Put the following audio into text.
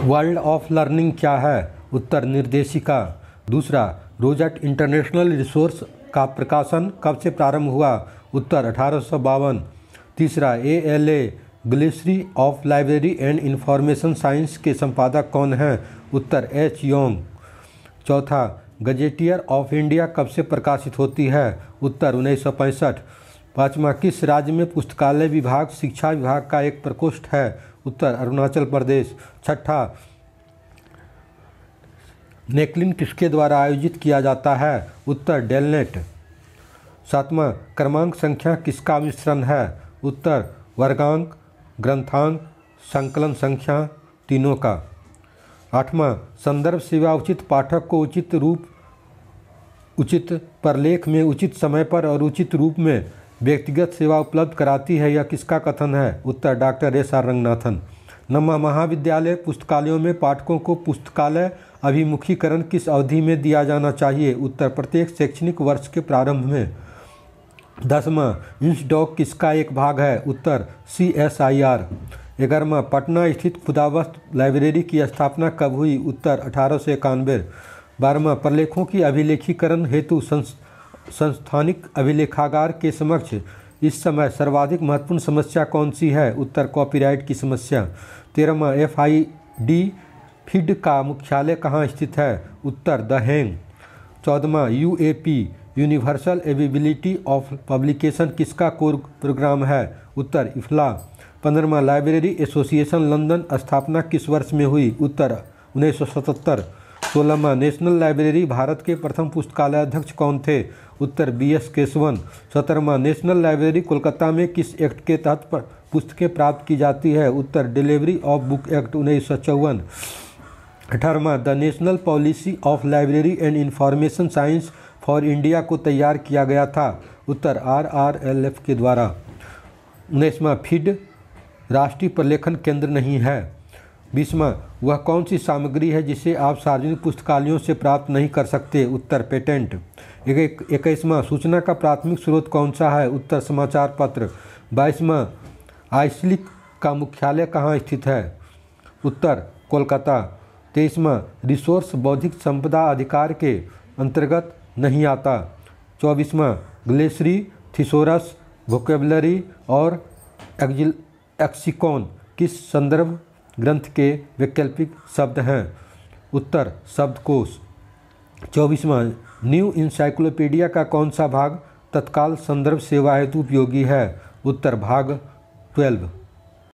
World of learning क्या है? उत्तर निर्देशिका। दूसरा, रोजट इंटरनेशनल रिसोर्स का प्रकाशन कब से प्रारंभ हुआ? उत्तर, अठारह तीसरा A L A glossary of library and information science के संपादक कौन हैं? उत्तर, एच. योंग। चौथा, गजेटियर ऑफ़ इंडिया कब से प्रकाशित होती है? उत्तर, उन्नीस सौ पैंसठ। पाँचवा, किस राज्य में पुस्तकालय विभाग, शिक्षा विभाग का एक प्रकोष्ठ है? उत्तर, अरुणाचल प्रदेश। छठा, नेकलिन किसके द्वारा आयोजित किया जाता है? उत्तर, डेलनेट। सातवां, क्रमांक संख्या किसका मिश्रण है? उत्तर, वर्गांक, ग्रंथांक, संकलन संख्या तीनों का। आठवां, संदर्भ सेवा उचित, पाठक को उचित रूप, उचित प्रलेख में, उचित समय पर और उचित रूप में व्यक्तिगत सेवा उपलब्ध कराती है यह किसका कथन है? उत्तर डॉक्टर एस आर रंगनाथन। नम्मा महाविद्यालय पुस्तकालयों में पाठकों को पुस्तकालय अभिमुखीकरण किस अवधि में दिया जाना चाहिए? उत्तर, प्रत्येक शैक्षणिक वर्ष के प्रारंभ में। दसवा इंसडॉक किसका एक भाग है? उत्तर सी एस आई आर ग्यारहवा पटना स्थित खुदावस्त लाइब्रेरी की स्थापना कब हुई? उत्तर, अठारह सौ इक्यानवे। बारहवा प्रलेखों की अभिलेखीकरण हेतु संस्थानिक अभिलेखागार के समक्ष इस समय सर्वाधिक महत्वपूर्ण समस्या कौन सी है? उत्तर, कॉपीराइट की समस्या। तेरहवा एफ़ आई डी फिड का मुख्यालय कहाँ स्थित है? उत्तर, the Hague. चौदहवा U A P universal availability of publication किसका कोर प्रोग्राम है? उत्तर इफला पंद्रहवा, लाइब्रेरी एसोसिएशन लंदन स्थापना किस वर्ष में हुई? उत्तर, उन्नीस सौ सतहत्तर। सोलहवा नेशनल लाइब्रेरी भारत के प्रथम पुस्तकालय अध्यक्ष कौन थे? उत्तर बी एस केशवन। सत्रहवा नेशनल लाइब्रेरी कोलकाता में किस एक्ट के तहत पुस्तकें प्राप्त की जाती है? उत्तर डिलीवरी ऑफ़ बुक एक्ट उन्नीस सौ चौवन। अठारहवा, the national policy of library and information science for India को तैयार किया गया था। उत्तर आर आर एल एफ़ के द्वारा। उन्नीसवा, फिड। राष्ट्रीय प्रलेखन केंद्र नहीं है। बीसवा वह कौन सी सामग्री है जिसे आप सार्वजनिक पुस्तकालयों से प्राप्त नहीं कर सकते? उत्तर, पेटेंट। इक्कीसवां, सूचना का प्राथमिक स्रोत कौन सा है? उत्तर, समाचार पत्र। बाईसवा, आइसलिक का मुख्यालय कहाँ स्थित है? उत्तर, कोलकाता। तेईसवा, रिसोर्स बौद्धिक संपदा अधिकार के अंतर्गत नहीं आता। चौबीसवां, ग्लेसरी, थिसोरस, वोकेबलरी और एक्सिकॉन किस संदर्भ ग्रंथ के वैकल्पिक शब्द हैं। उत्तर, शब्दकोश। चौबीसवा, न्यू इंसाइक्लोपीडिया का कौन सा भाग तत्काल संदर्भ सेवा हेतु उपयोगी है? उत्तर, भाग ट्वेल्व।